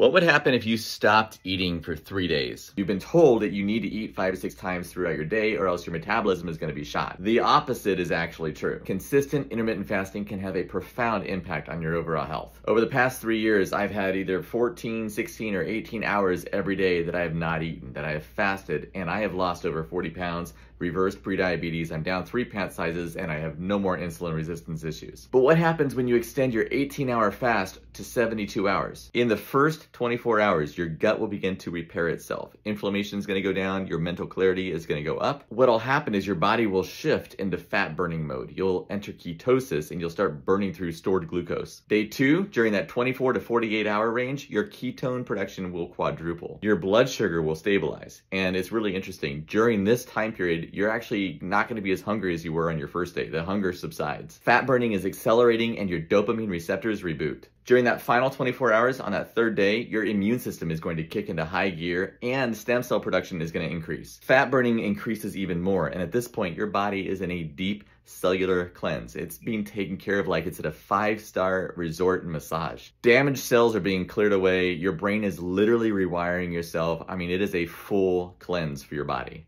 What would happen if you stopped eating for three days? You've been told that you need to eat five to six times throughout your day or else your metabolism is going to be shot. The opposite is actually true. Consistent intermittent fasting can have a profound impact on your overall health. Over the past three years, I've had either 14, 16, or 18 hours every day that I have not eaten, that I have fasted, and I have lost over 40 pounds, reversed prediabetes, I'm down three pant sizes, and I have no more insulin resistance issues. But what happens when you extend your 18 hour fast to 72 hours? In the first 24 hours, your gut will begin to repair itself. Inflammation is going to go down, your mental clarity is going to go up. What'll happen is your body will shift into fat burning mode. You'll enter ketosis and you'll start burning through stored glucose. Day two, during that 24 to 48 hour range, your ketone production will quadruple. Your blood sugar will stabilize. And it's really interesting. During this time period, you're actually not going to be as hungry as you were on your first day. The hunger subsides. Fat burning is accelerating and your dopamine receptors reboot. During that final 24 hours on that third day, your immune system is going to kick into high gear and stem cell production is going to increase. Fat burning increases even more. And at this point, your body is in a deep cellular cleanse. It's being taken care of like it's at a five-star resort and massage. Damaged cells are being cleared away. Your brain is literally rewiring yourself. I mean, it is a full cleanse for your body.